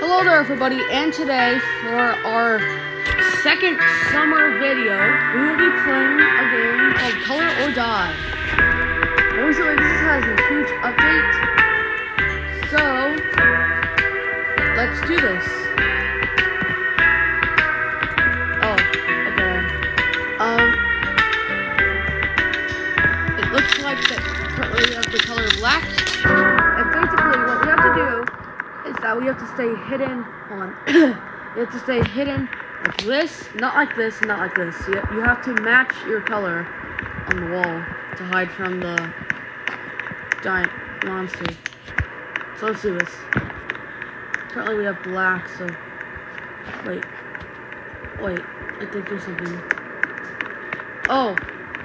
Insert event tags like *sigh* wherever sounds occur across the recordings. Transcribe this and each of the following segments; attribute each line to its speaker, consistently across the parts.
Speaker 1: Hello there everybody, and today for our second summer video, we will be playing a game called Color or Die. Recently this has a huge update, so let's do this. Oh, okay. Um, that we have to stay hidden on. *clears throat* you have to stay hidden like this, not like this, not like this. You, you have to match your color on the wall to hide from the giant monster. So let's do this. Currently we have black, so wait, wait. I think there's something. Oh,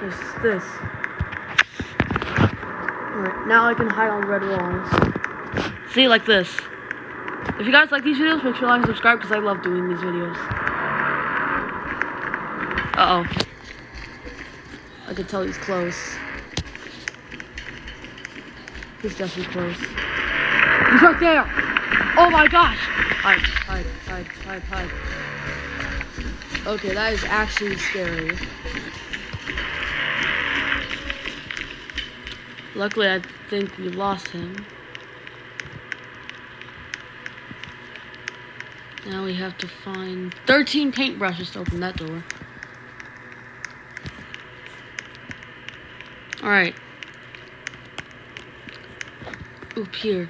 Speaker 1: there's this. Alright, now I can hide on red walls. See, like this. If you guys like these videos, make sure to like and subscribe because I love doing these videos. Uh-oh. I can tell he's close. He's definitely close. He's right there! Oh my gosh! Hide, hide, hide, hide, hide. Okay, that is actually scary. Luckily, I think we lost him. Now we have to find 13 paintbrushes to open that door. Alright. Oop, here.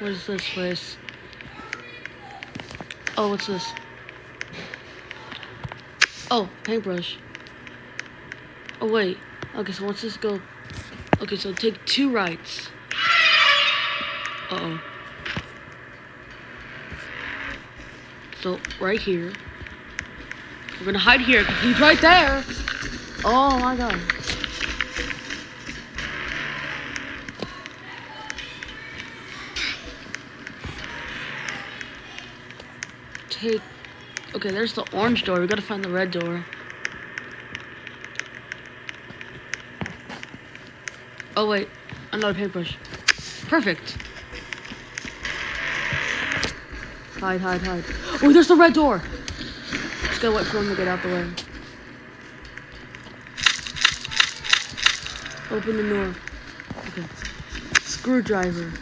Speaker 1: What is this place? Oh, what's this? Oh, paintbrush. Oh, wait. Okay, so once this go... Okay, so take two rights. Uh-oh. So, right here. We're gonna hide here, because he's right there! Oh my god. Take... Okay, there's the orange door. We gotta find the red door. Oh wait, another paintbrush. Perfect. Hide, hide, hide. Oh, there's the red door. Let's go wait for him to get out the way. Open the door. Okay. Screwdriver.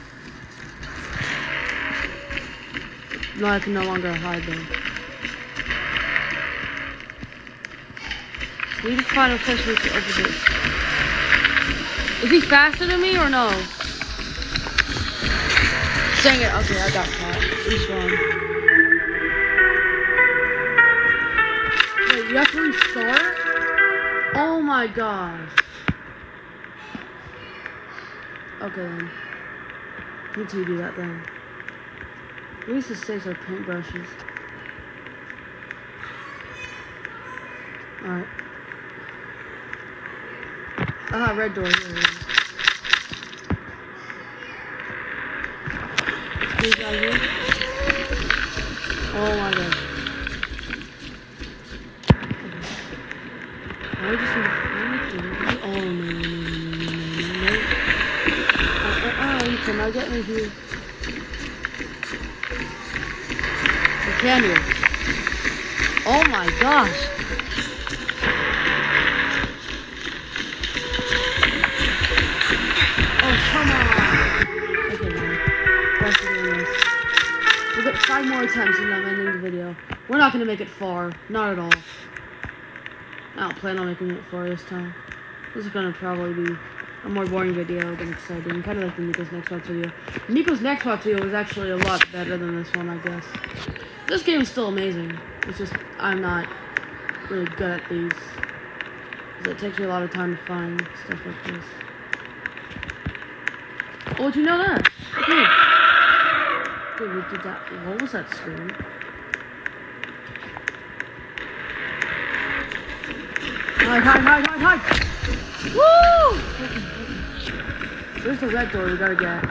Speaker 1: No, I can no longer hide though. We need to find a place we can open this. Is he faster than me or no? Dang it, okay, I got caught. He's wrong. Wait, you have to restart? Oh my gosh. Okay then. Need to do that then. At least it saves our paintbrushes. Alright. Ah, red door. Here Oh my god. Find. Oh no, no, no, no, no, no. Oh, oh, oh, you cannot get me here. You can here. Oh my gosh. We'll get five more attempts and I'm ending the video. We're not going to make it far. Not at all. I don't plan on making it far this time. This is going to probably be a more boring video than exciting. Kind of like the Nico's Nextbots video. Nico's Nextbots video was actually a lot better than this one, I guess. This game is still amazing. It's just, I'm not really good at these. Because it takes me a lot of time to find stuff like this. Oh, did you know that? Okay. Good, we did that. What was that screen? Hide, hide, hide, hide, hide! Woo! There's the red door we gotta get.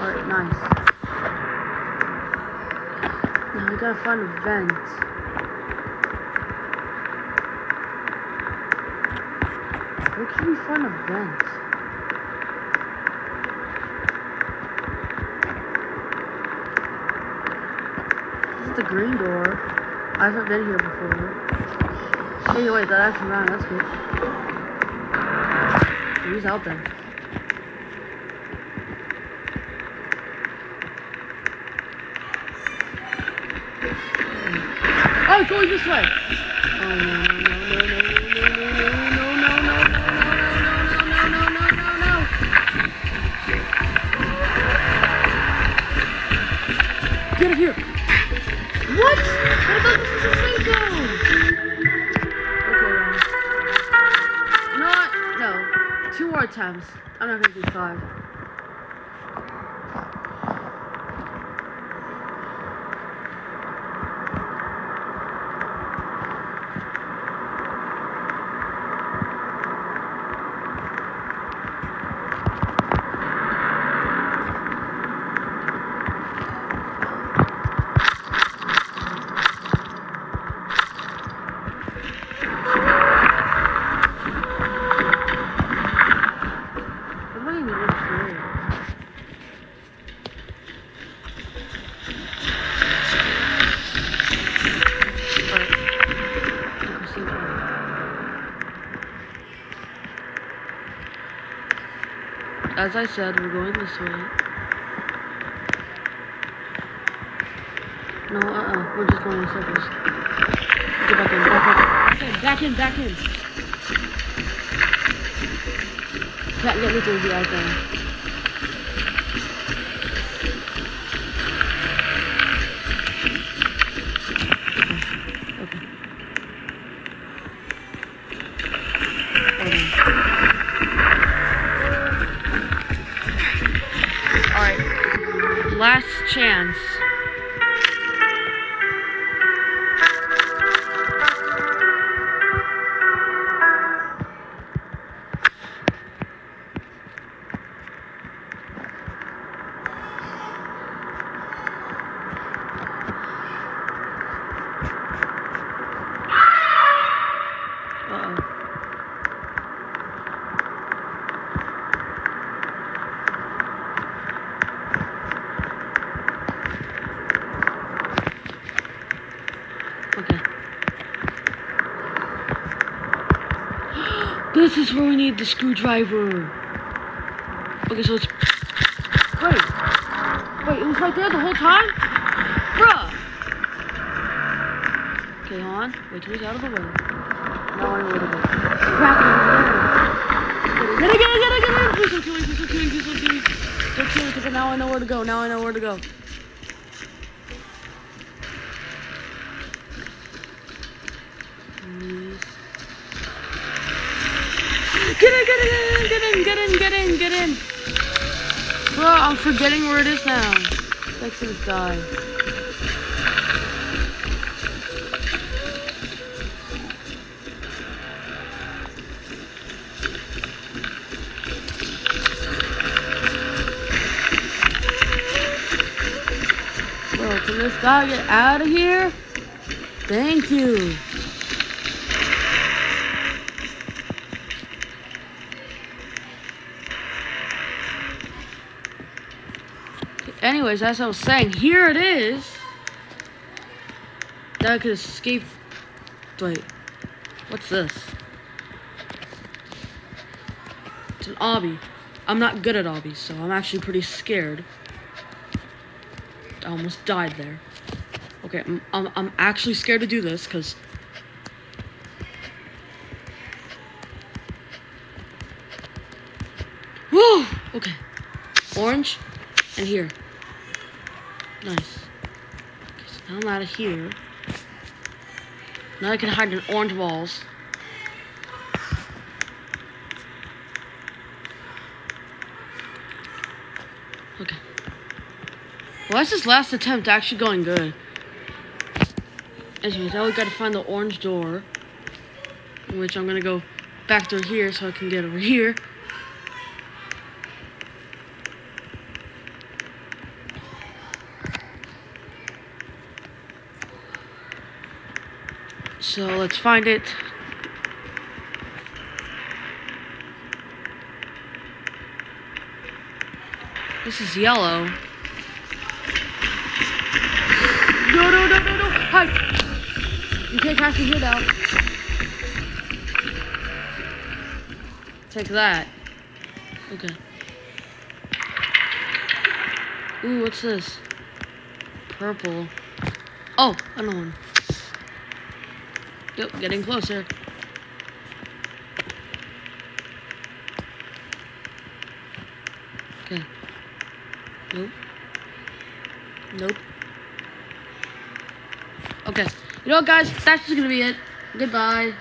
Speaker 1: Alright, nice. Now we gotta find a vent. Where can we find a vent? The green door. I haven't been here before. Hey, wait, that actually ran. That's good. Who's out there? Oh, it's going this way. Oh no times. I'm not gonna do five. As I said, we're going this way. No, uh-uh. We're just going in circles. Get back in, back in, back in, back in, back in. Can't get me through the out there. Last chance. This is where we need the screwdriver. Okay, so it's... Wait. Wait, it was right there the whole time? Bruh! Okay, hold on. Wait till he's out of the way. Now I know where to go. Get it, get it, get it, get it! Please don't kill me, please don't kill me, please don't kill me. Don't kill me, because now I know where to go. Now I know where to go. Get in, get in, get in, get in, get in, get in. Bro, I'm forgetting where it is now. Texas die. Bro, can this guy get out of here? Thank you. Anyways, as I was saying, here it is. That I could escape. Wait, what's this? It's an obby. I'm not good at obbies, so I'm actually pretty scared. I almost died there. Okay, I'm, I'm, I'm actually scared to do this because. Whoa! Okay. Orange and here. Nice. Okay, so now I'm out of here. Now I can hide in orange walls. Okay. Why is this last attempt actually going good? Anyways, now we gotta find the orange door. Which I'm gonna go back through here so I can get over here. So let's find it. This is yellow. No, no, no, no, Hide! You can't cast me here now. Take that. Okay. Ooh, what's this? Purple. Oh, another one. Yep, getting closer. Okay. Nope. Nope. Okay. You know what, guys? That's just gonna be it. Goodbye.